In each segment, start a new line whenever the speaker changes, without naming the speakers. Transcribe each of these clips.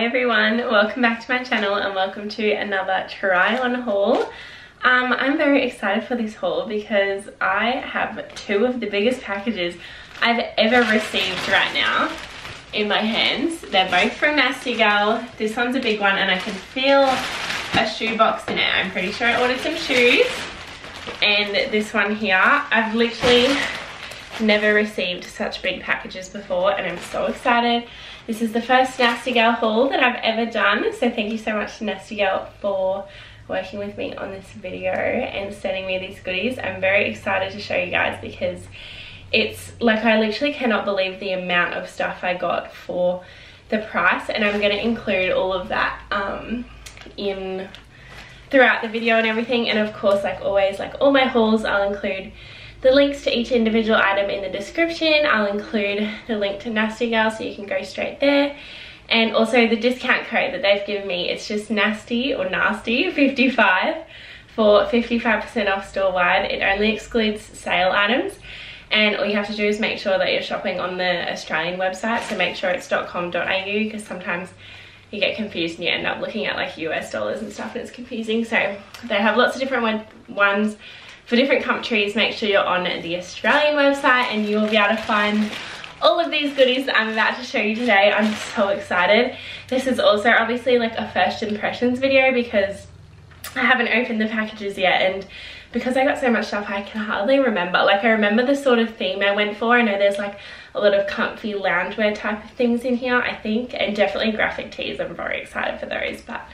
Hi everyone, welcome back to my channel and welcome to another try on haul. Um, I'm very excited for this haul because I have two of the biggest packages I've ever received right now in my hands. They're both from Nasty Gal. This one's a big one and I can feel a shoe box in it. I'm pretty sure I ordered some shoes. And this one here, I've literally never received such big packages before and I'm so excited. This is the first Nasty Gal haul that I've ever done. So thank you so much to Nasty Gal for working with me on this video and sending me these goodies. I'm very excited to show you guys because it's like I literally cannot believe the amount of stuff I got for the price and I'm going to include all of that um, in throughout the video and everything and of course like always like all my hauls I'll include the links to each individual item in the description. I'll include the link to Nasty Gal so you can go straight there. And also the discount code that they've given me, it's just nasty or nasty 55 for 55% off store wide. It only excludes sale items and all you have to do is make sure that you're shopping on the Australian website so make sure it's .com.au because sometimes you get confused and you end up looking at like US dollars and stuff and it's confusing so they have lots of different ones for different countries make sure you're on the Australian website and you will be able to find all of these goodies that I'm about to show you today. I'm so excited. This is also obviously like a first impressions video because I haven't opened the packages yet and because I got so much stuff I can hardly remember. Like I remember the sort of theme I went for. I know there's like a lot of comfy loungewear type of things in here I think and definitely graphic tees. I'm very excited for those but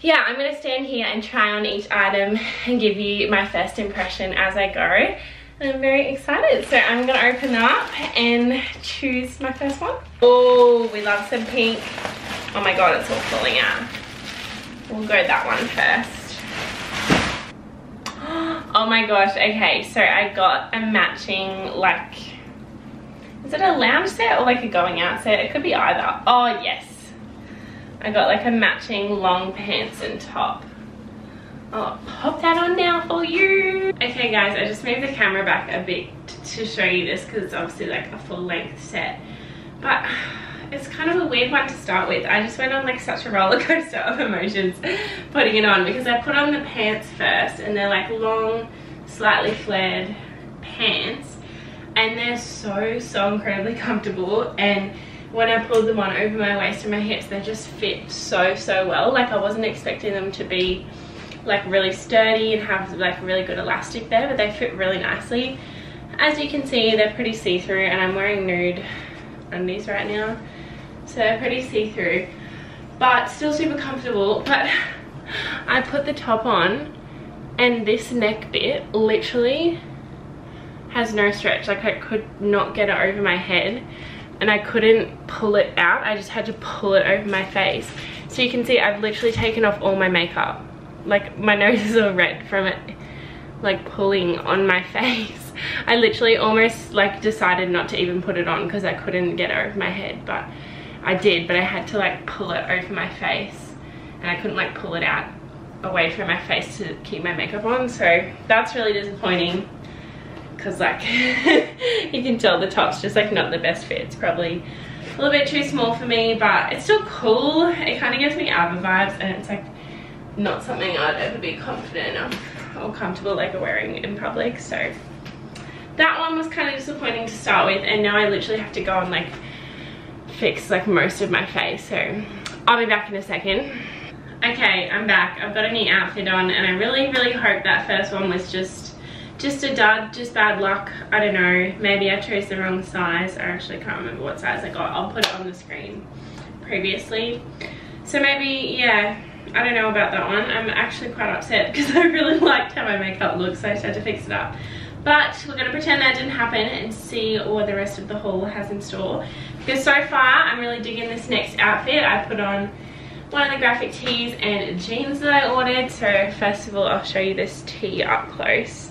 yeah, I'm going to stand here and try on each item and give you my first impression as I go. I'm very excited. So I'm going to open up and choose my first one. Oh, we love some pink. Oh my god, it's all falling out. We'll go that one first. Oh my gosh, okay, so I got a matching, like, is it a lounge set or like a going out set? It could be either. Oh yes, I got like a matching long pants and top. I'll pop that on now for you. Okay guys, I just moved the camera back a bit to show you this because it's obviously like a full length set. But it's kind of a weird one to start with. I just went on like such a roller coaster of emotions putting it on because I put on the pants first and they're like long, slightly flared pants and they're so, so incredibly comfortable and when I pulled them on over my waist and my hips they just fit so so well. Like I wasn't expecting them to be like really sturdy and have like really good elastic there but they fit really nicely. As you can see they're pretty see-through and I'm wearing nude undies right now so they're pretty see-through but still super comfortable. But I put the top on and this neck bit literally has no stretch. Like I could not get it over my head and I couldn't pull it out. I just had to pull it over my face. So you can see I've literally taken off all my makeup. Like my nose is all red from it like pulling on my face. I literally almost like decided not to even put it on because I couldn't get it over my head but I did but I had to like pull it over my face and I couldn't like pull it out away from my face to keep my makeup on so that's really disappointing because like you can tell the top's just like not the best fit. It's probably a little bit too small for me but it's still cool. It kind of gives me ABBA vibes and it's like not something I'd ever be confident enough or comfortable like wearing in public so that one was kind of disappointing to start with and now I literally have to go and like fix like most of my face so I'll be back in a second. Okay I'm back. I've got a new outfit on and I really really hope that first one was just just a dud, just bad luck. I don't know. Maybe I chose the wrong size. I actually can't remember what size I got. I'll put it on the screen previously. So maybe, yeah, I don't know about that one. I'm actually quite upset because I really liked how my makeup looks, so I just had to fix it up. But we're going to pretend that didn't happen and see what the rest of the haul has in store. Because so far, I'm really digging this next outfit. I put on one of the graphic tees and jeans that I ordered. So first of all, I'll show you this tee up close.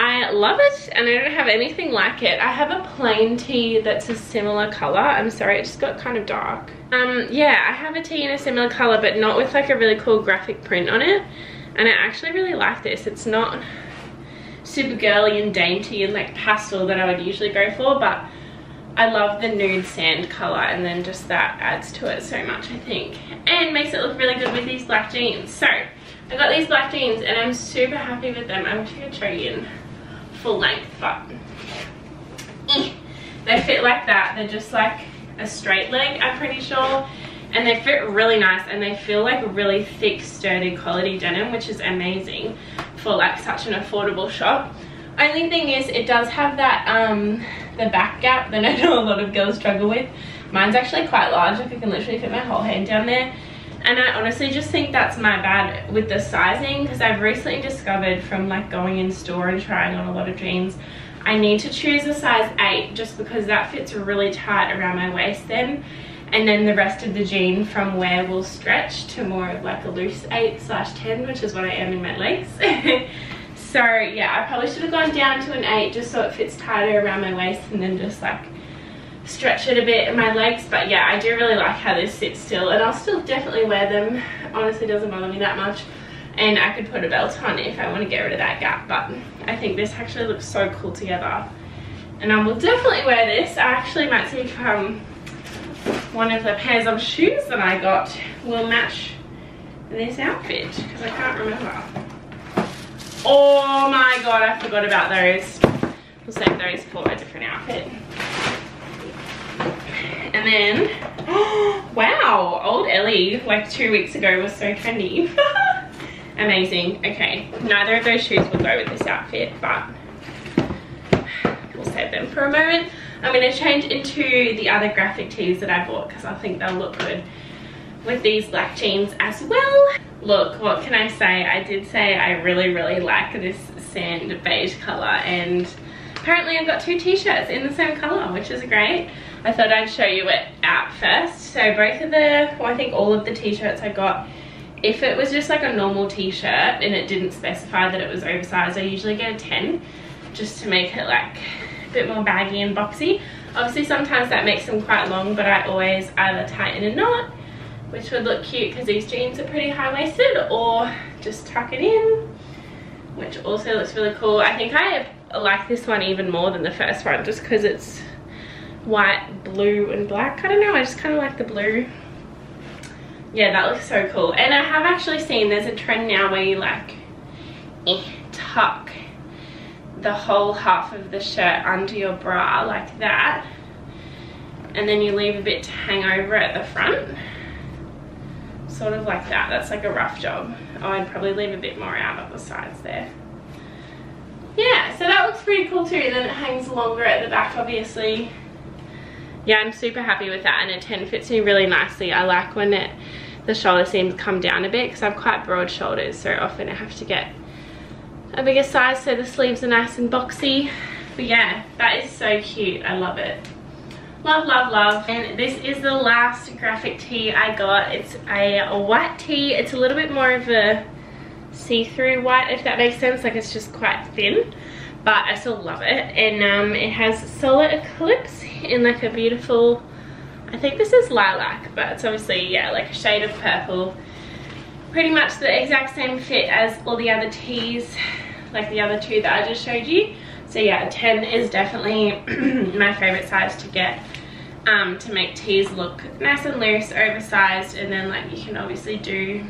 I love it and I don't have anything like it. I have a plain tee that's a similar color. I'm sorry, it just got kind of dark. Um, yeah, I have a tee in a similar color but not with like a really cool graphic print on it. And I actually really like this. It's not super girly and dainty and like pastel that I would usually go for but I love the nude sand color and then just that adds to it so much I think and makes it look really good with these black jeans so I got these black jeans and I'm super happy with them I wish I could show you full length but eh, they fit like that. They're just like a straight leg I'm pretty sure. And they fit really nice and they feel like really thick sturdy quality denim which is amazing for like such an affordable shop. Only thing is it does have that um the back gap that I know a lot of girls struggle with. Mine's actually quite large like I can literally fit my whole hand down there and I honestly just think that's my bad with the sizing because I've recently discovered from like going in store and trying on a lot of jeans I need to choose a size 8 just because that fits really tight around my waist then. And then the rest of the jean from where will stretch to more of like a loose 8 slash 10 which is what I am in my legs. So yeah I probably should have gone down to an 8 just so it fits tighter around my waist and then just like stretch it a bit in my legs but yeah I do really like how this sits still and I'll still definitely wear them honestly doesn't bother me that much and I could put a belt on if I want to get rid of that gap but I think this actually looks so cool together and I will definitely wear this I actually might see if um, one of the pairs of shoes that I got will match this outfit because I can't remember. Oh my god, I forgot about those. We'll save those for a different outfit. And then, wow, old Ellie, like two weeks ago, was so trendy. Amazing. Okay, neither of those shoes will go with this outfit, but we'll save them for a moment. I'm going to change into the other graphic tees that I bought because I think they'll look good with these black jeans as well. Look, what can I say? I did say I really, really like this sand beige color and apparently I've got two t-shirts in the same color, which is great. I thought I'd show you it out first. So both of the, well I think all of the t-shirts I got, if it was just like a normal t-shirt and it didn't specify that it was oversized, I usually get a 10 just to make it like a bit more baggy and boxy. Obviously sometimes that makes them quite long, but I always either tighten a knot, which would look cute because these jeans are pretty high-waisted, or just tuck it in, which also looks really cool. I think I like this one even more than the first one just because it's white, blue, and black. I don't know, I just kind of like the blue. Yeah, that looks so cool. And I have actually seen there's a trend now where you like eh, tuck the whole half of the shirt under your bra like that and then you leave a bit to hang over at the front sort of like that that's like a rough job oh I'd probably leave a bit more out at the sides there yeah so that looks pretty cool too then it hangs longer at the back obviously yeah I'm super happy with that and a 10 fits me really nicely. I like when it the shoulder seams come down a bit because I have quite broad shoulders so often I have to get a bigger size so the sleeves are nice and boxy. But yeah that is so cute. I love it. Love love love. And this is the last graphic tee I got. It's a white tee. It's a little bit more of a see-through white if that makes sense. Like it's just quite thin but I still love it. And um, it has solar eclipse in like a beautiful I think this is lilac but it's obviously yeah like a shade of purple. Pretty much the exact same fit as all the other tees like the other two that I just showed you. So yeah 10 is definitely my favorite size to get um, to make tees look nice and loose oversized and then like you can obviously do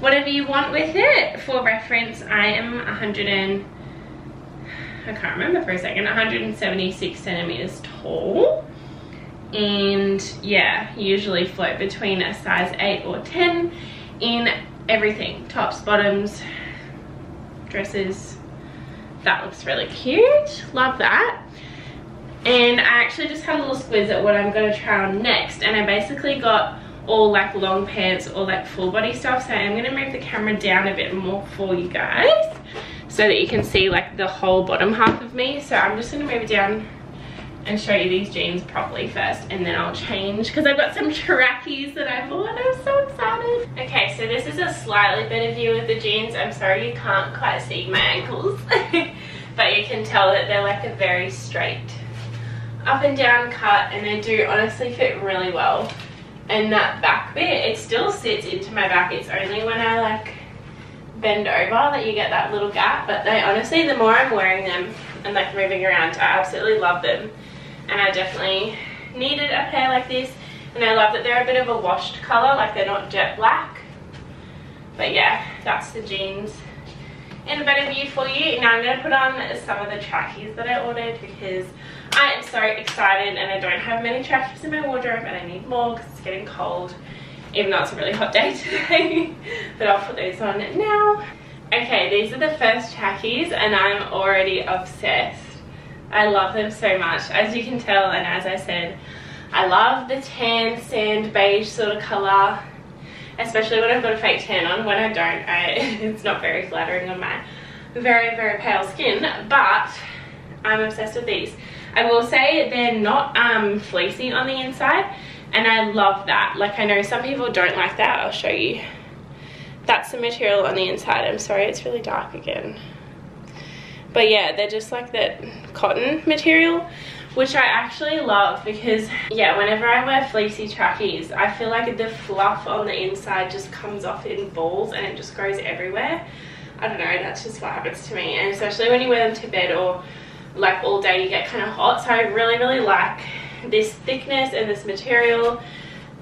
whatever you want with it. For reference I am 100 and I can't remember for a second 176 centimeters tall. And yeah usually float between a size 8 or 10 in everything. Tops bottoms dresses. That looks really cute. Love that. And I actually just had a little squiz at what I'm going to try on next. And I basically got all like long pants or like full body stuff so I'm going to move the camera down a bit more for you guys so that you can see like the whole bottom half of me so I'm just going to move it down and show you these jeans properly first and then I'll change because I've got some trackies that I bought. I'm so excited. Okay, so this is a slightly better view of the jeans. I'm sorry you can't quite see my ankles, but you can tell that they're like a very straight up and down cut and they do honestly fit really well. And that back bit, it still sits into my back. It's only when I like bend over that you get that little gap, but they honestly, the more I'm wearing them and like moving around, I absolutely love them. And I definitely needed a pair like this. And I love that they're a bit of a washed color like they're not jet black. But yeah that's the jeans in a better view for you. Now I'm going to put on some of the trackies that I ordered because I am so excited and I don't have many trackies in my wardrobe and I need more because it's getting cold even though it's a really hot day today. But I'll put those on now. Okay these are the first trackies and I'm already obsessed. I love them so much. As you can tell and as I said I love the tan sand beige sort of color especially when I've got a fake tan on. When I don't I, it's not very flattering on my very very pale skin but I'm obsessed with these I will say they're not um, fleecy on the inside and I love that. Like I know some people don't like that. I'll show you. That's the material on the inside. I'm sorry it's really dark again. But yeah they're just like that cotton material which I actually love because yeah whenever I wear fleecy trackies I feel like the fluff on the inside just comes off in balls and it just goes everywhere. I don't know that's just what happens to me. And especially when you wear them to bed or like all day you get kind of hot. So I really really like this thickness and this material.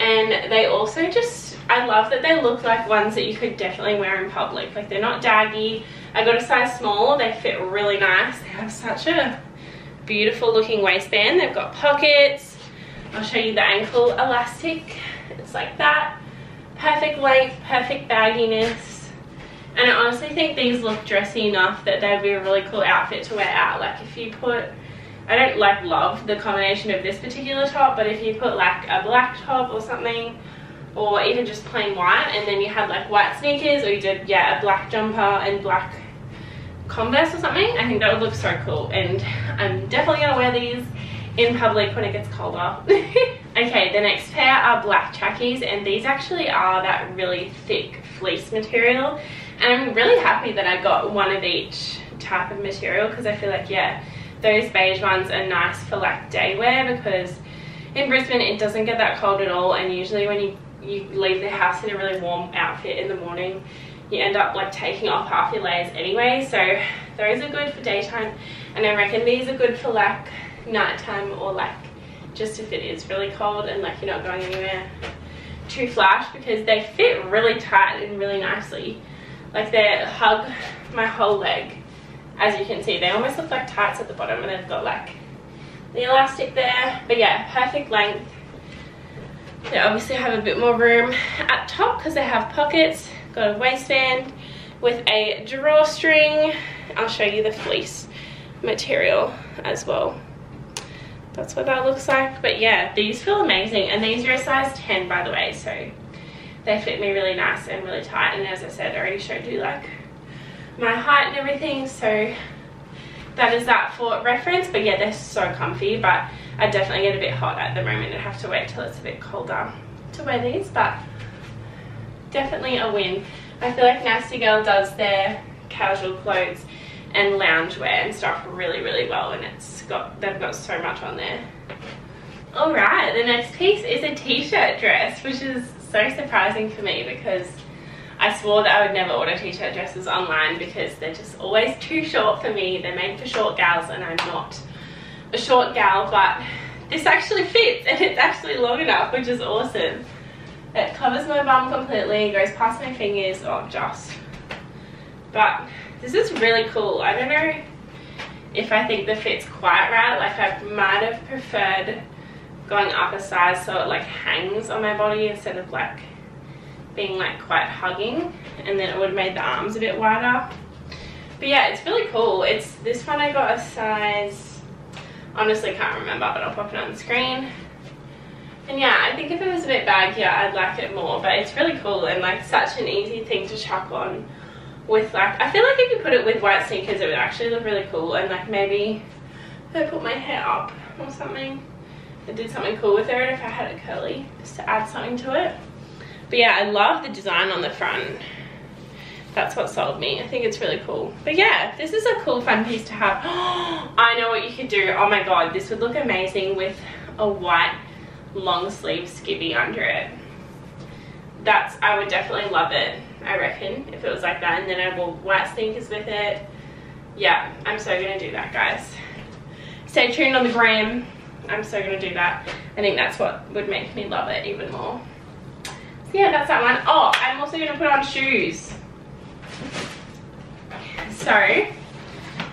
And they also just I love that they look like ones that you could definitely wear in public. Like they're not daggy. I got a size small. They fit really nice. They have such a beautiful looking waistband. They've got pockets. I'll show you the ankle elastic. It's like that. Perfect length perfect bagginess and I honestly think these look dressy enough that they'd be a really cool outfit to wear out. Like if you put I don't like love the combination of this particular top but if you put like a black top or something or even just plain white and then you had like white sneakers or you did yeah a black jumper and black converse or something i think that would look so cool. And i'm definitely gonna wear these in public when it gets colder. Okay the next pair are black trackies and these actually are that really thick fleece material and i'm really happy that i got one of each type of material because i feel like yeah those beige ones are nice for like day wear because in Brisbane it doesn't get that cold at all and usually when you you leave the house in a really warm outfit in the morning you end up like taking off half your layers anyway. So those are good for daytime and I reckon these are good for like nighttime or like just if it is really cold and like you're not going anywhere too flash because they fit really tight and really nicely like they hug my whole leg as you can see. They almost look like tights at the bottom and they've got like the elastic there. But yeah perfect length. They obviously have a bit more room at top because they have pockets. Got a waistband with a drawstring. I'll show you the fleece material as well. That's what that looks like. But yeah these feel amazing. And these are a size 10 by the way so they fit me really nice and really tight and as i said i already showed you like my height and everything so that is that for reference. But yeah they're so comfy but I definitely get a bit hot at the moment and have to wait till it's a bit colder to wear these but definitely a win. I feel like Nasty Gal does their casual clothes and loungewear and stuff really really well and it's got they've got so much on there. Alright the next piece is a t-shirt dress which is so surprising for me because I swore that I would never order t-shirt dresses online because they're just always too short for me. They're made for short gals and I'm not a short gal, but this actually fits and it's actually long enough, which is awesome. It covers my bum completely, goes past my fingers, oh just. But this is really cool. I don't know if I think the fit's quite right. Like I might have preferred going up a size so it like hangs on my body instead of like being like quite hugging. And then it would have made the arms a bit wider. But yeah it's really cool. It's this one I got a size honestly can't remember but I'll pop it on the screen. And yeah I think if it was a bit baggier I'd like it more. But it's really cool and like such an easy thing to chuck on with like I feel like if you put it with white sneakers it would actually look really cool. And like maybe if I put my hair up or something I did something cool with it if I had a curly just to add something to it but yeah, I love the design on the front. That's what sold me. I think it's really cool. But yeah, this is a cool fun piece to have. I know what you could do. Oh my god, this would look amazing with a white long sleeve skivvy under it. That's, I would definitely love it, I reckon, if it was like that. And then I wore white sneakers with it. Yeah, I'm so gonna do that, guys. Stay tuned on the gram I'm so gonna do that. I think that's what would make me love it even more. So yeah, that's that one. Oh, I'm also gonna put on shoes. So, I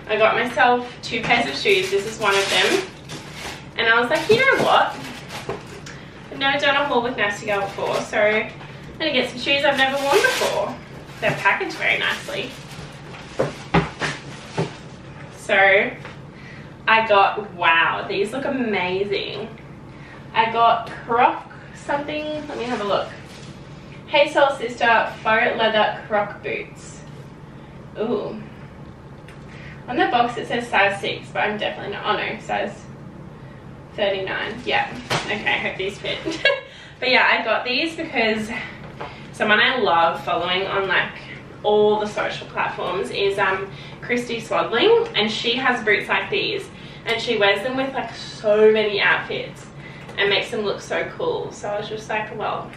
got myself two pairs of shoes. This is one of them. And I was like, you know what? I've never done a haul with Nasty Gal before, so I'm gonna get some shoes I've never worn before. They're packaged very nicely. So I got, wow, these look amazing. I got Croc something, let me have a look. Hey Sole Sister faux leather Croc boots. Ooh. On the box it says size 6, but I'm definitely not, oh no, size 39. Yeah, okay, I hope these fit. but yeah, I got these because someone I love following on like all the social platforms is um, Christie Swadling and she has boots like these and she wears them with like so many outfits and makes them look so cool. So I was just like, well,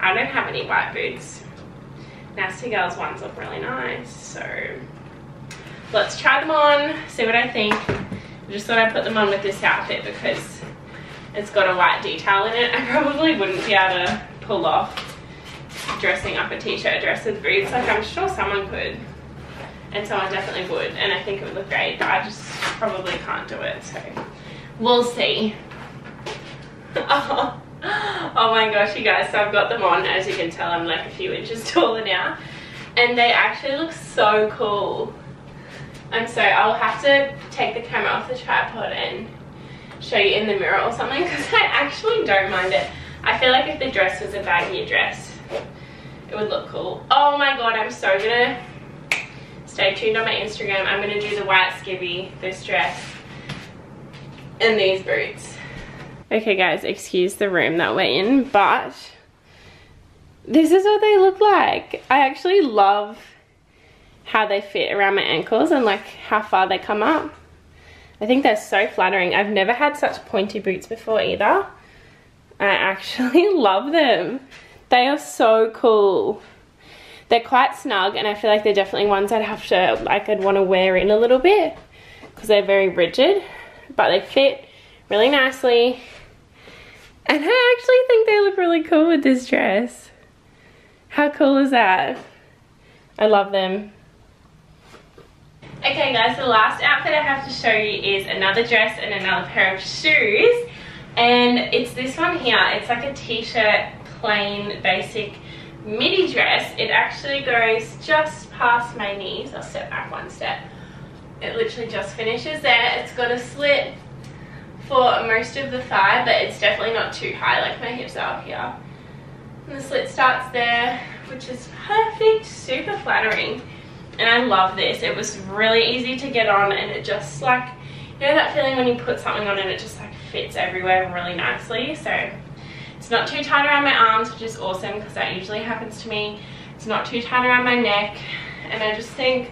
I don't have any white boots. Nasty Gal's ones look really nice. So let's try them on, see what I think. I just thought I'd put them on with this outfit because it's got a white detail in it. I probably wouldn't be able to pull off dressing up a t-shirt dress with boots. Like I'm sure someone could and someone definitely would and I think it would look great but I just probably can't do it so we'll see. Oh, my gosh you guys so I've got them on as you can tell I'm like a few inches taller now and they actually look so cool. I'm so I'll have to take the camera off the tripod and show you in the mirror or something because I actually don't mind it. I feel like if the dress was a baggy dress it would look cool. Oh my god, I'm so gonna stay tuned on my Instagram. I'm gonna do the white skivvy, this dress, and these boots. Okay guys, excuse the room that we're in, but this is what they look like. I actually love how they fit around my ankles and like how far they come up. I think they're so flattering. I've never had such pointy boots before either. I actually love them. They are so cool. They're quite snug and I feel like they're definitely ones I'd have to, like I'd want to wear in a little bit because they're very rigid, but they fit really nicely. And I actually think they look really cool with this dress. How cool is that? I love them. Okay guys, the last outfit I have to show you is another dress and another pair of shoes. And it's this one here. It's like a t-shirt plain basic midi dress. It actually goes just past my knees. I'll step back one step. It literally just finishes there. It's got a slit for most of the thigh, but it's definitely not too high, like my hips are up here. And the slit starts there, which is perfect, super flattering. And I love this. It was really easy to get on and it just like, you know that feeling when you put something on and it just like fits everywhere really nicely. So it's not too tight around my arms, which is awesome because that usually happens to me. It's not too tight around my neck. And I just think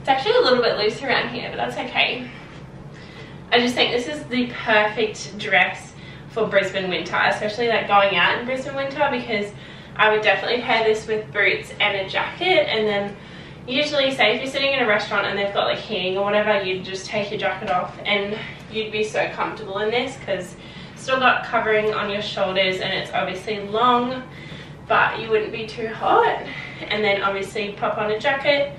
it's actually a little bit loose around here, but that's okay. I just think this is the perfect dress for Brisbane winter, especially like going out in Brisbane winter because I would definitely pair this with boots and a jacket and then usually say if you're sitting in a restaurant and they've got like heating or whatever you'd just take your jacket off and you'd be so comfortable in this because still got covering on your shoulders and it's obviously long but you wouldn't be too hot. And then obviously pop on a jacket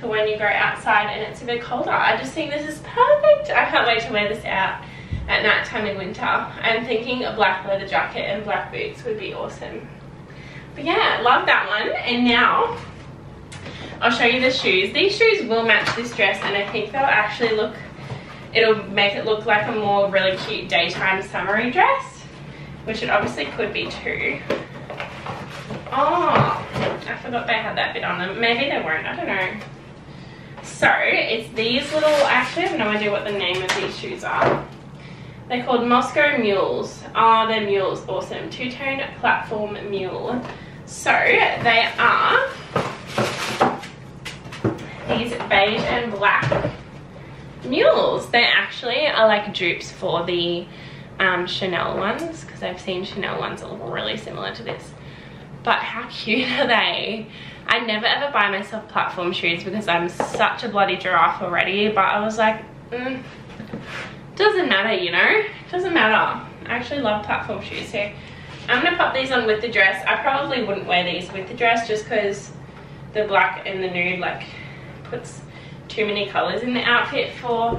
for when you go outside and it's a bit colder. I just think this is perfect. I can't wait to wear this out at night time in winter. I'm thinking a black leather jacket and black boots would be awesome. But yeah love that one. And now I'll show you the shoes. These shoes will match this dress and I think they'll actually look it'll make it look like a more really cute daytime summery dress, which it obviously could be too. Oh, I forgot they had that bit on them. Maybe they won't, I don't know. So, it's these little, actually I have no idea what the name of these shoes are. They're called Moscow Mules. Oh, they're mules, awesome. Two-tone platform mule. So, they are these beige and black mules. They actually are like dupes for the um, Chanel ones because I've seen Chanel ones that look really similar to this. But how cute are they? I never ever buy myself platform shoes because I'm such a bloody giraffe already. But I was like, mm, doesn't matter, you know? doesn't matter. I actually love platform shoes. So I'm gonna pop these on with the dress. I probably wouldn't wear these with the dress just because the black and the nude like puts too many colors in the outfit for,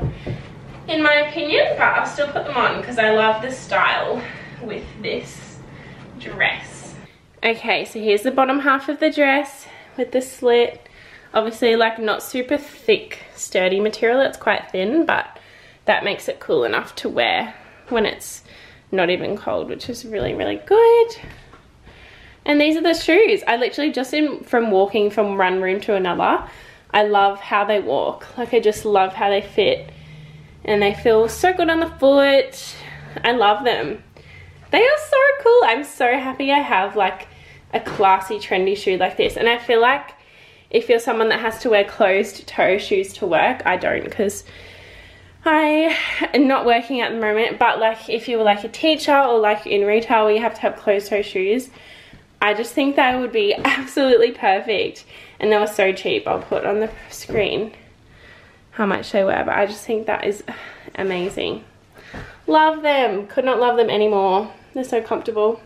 in my opinion, but I'll still put them on because I love the style with this dress. Okay, so here's the bottom half of the dress with the slit. Obviously like not super thick, sturdy material, it's quite thin, but that makes it cool enough to wear when it's not even cold, which is really, really good. And these are the shoes. I literally just in from walking from one room to another, I love how they walk. Like I just love how they fit. And they feel so good on the foot. I love them. They are so cool. I'm so happy I have like a classy trendy shoe like this. And I feel like if you're someone that has to wear closed toe shoes to work, I don't because I am not working at the moment, but like if you were like a teacher or like in retail where you have to have closed toe shoes, I just think that would be absolutely perfect. And they were so cheap. I'll put on the screen how much they were, but I just think that is amazing. Love them. Could not love them anymore. They're so comfortable.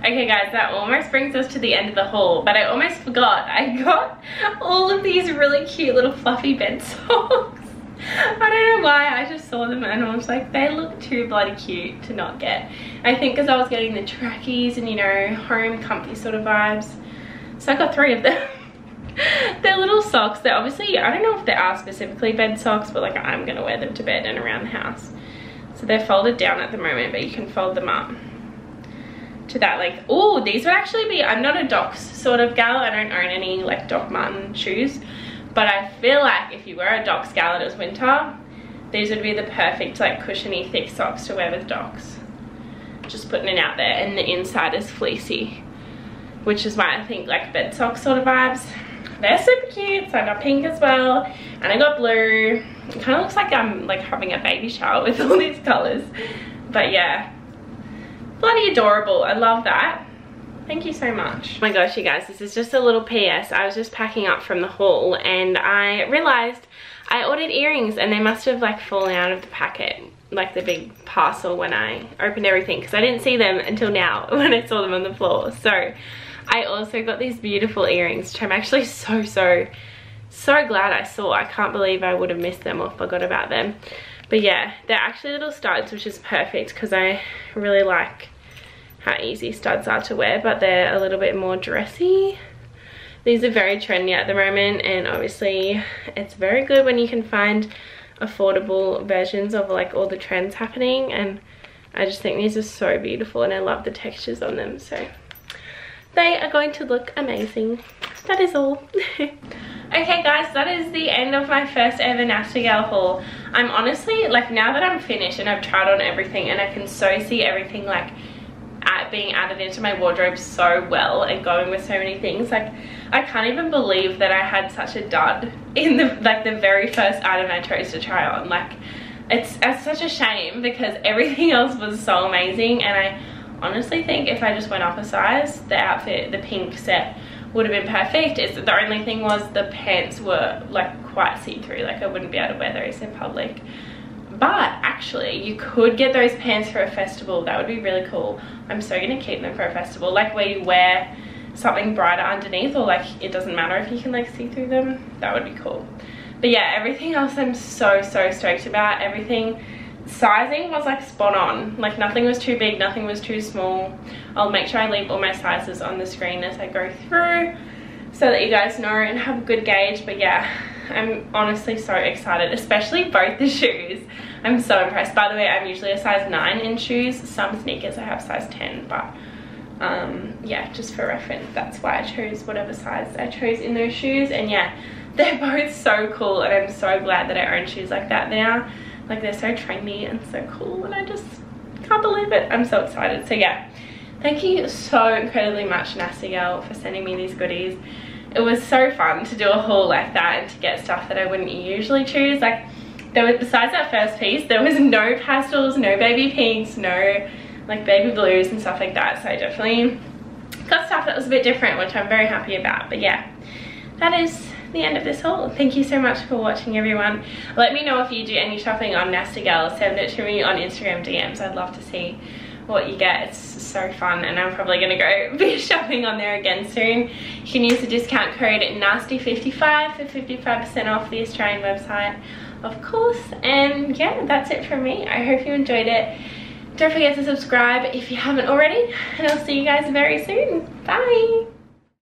Okay guys, that almost brings us to the end of the haul, but I almost forgot. I got all of these really cute little fluffy bed socks. I don't know why, I just saw them and I was like, they look too bloody cute to not get. I think because I was getting the trackies and you know, home comfy sort of vibes. So I got three of them. they're little socks. They're obviously, I don't know if they are specifically bed socks, but like I'm gonna wear them to bed and around the house. So they're folded down at the moment, but you can fold them up to that like oh these would actually be i'm not a docs sort of gal i don't own any like Doc Marten shoes but I feel like if you were a Docs gal and it was winter, these would be the perfect like cushiony thick socks to wear with Docs. Just putting it out there and the inside is fleecy. Which is why I think like bed socks sort of vibes. They're super cute. So I got pink as well. And I got blue. It kind of looks like I'm like having a baby shower with all these colors. But yeah. Bloody adorable. I love that. Thank you so much. Oh my gosh, you guys, this is just a little PS. I was just packing up from the haul and I realized I ordered earrings and they must have like fallen out of the packet, like the big parcel when I opened everything because I didn't see them until now when I saw them on the floor. So I also got these beautiful earrings, which I'm actually so, so, so glad I saw. I can't believe I would have missed them or forgot about them. But yeah, they're actually little studs, which is perfect because I really like how easy studs are to wear, but they're a little bit more dressy. These are very trendy at the moment and obviously it's very good when you can find affordable versions of like all the trends happening and I just think these are so beautiful and I love the textures on them so they are going to look amazing. That is all. okay guys that is the end of my first ever Nasty Gal haul. I'm honestly like now that I'm finished and I've tried on everything and I can so see everything like at being added into my wardrobe so well and going with so many things like I can't even believe that I had such a dud in the like the very first item I chose to try on like it's, it's such a shame because everything else was so amazing and I honestly think if I just went up a size the outfit the pink set would have been perfect. It's the only thing was the pants were like quite see-through. Like I wouldn't be able to wear those in public. But actually you could get those pants for a festival. That would be really cool. I'm so gonna keep them for a festival. Like where you wear something brighter underneath or like it doesn't matter if you can like see through them that would be cool. But yeah everything else i'm so so stoked about. Everything sizing was like spot on like nothing was too big nothing was too small i'll make sure i leave all my sizes on the screen as i go through so that you guys know and have a good gauge but yeah i'm honestly so excited especially both the shoes I'm so impressed. By the way, I'm usually a size 9 in shoes. Some sneakers I have size 10, but um, yeah, just for reference, that's why I chose whatever size I chose in those shoes. And yeah, they're both so cool and I'm so glad that I own shoes like that now. Like they're so trendy and so cool and I just can't believe it. I'm so excited. So yeah, thank you so incredibly much Nasty Gal for sending me these goodies. It was so fun to do a haul like that and to get stuff that I wouldn't usually choose. Like there was besides that first piece there was no pastels no baby pinks no like baby blues and stuff like that so I definitely got stuff that was a bit different which I'm very happy about but yeah that is the end of this haul. Thank you so much for watching everyone. Let me know if you do any shopping on Nasty Gal. Send it to me on Instagram DMs. I'd love to see what you get. It's so fun and I'm probably gonna go be shopping on there again soon. You can use the discount code NASTY55 for 55% off the Australian website, of course. And yeah, that's it from me. I hope you enjoyed it. Don't forget to subscribe if you haven't already and I'll see you guys very soon. Bye!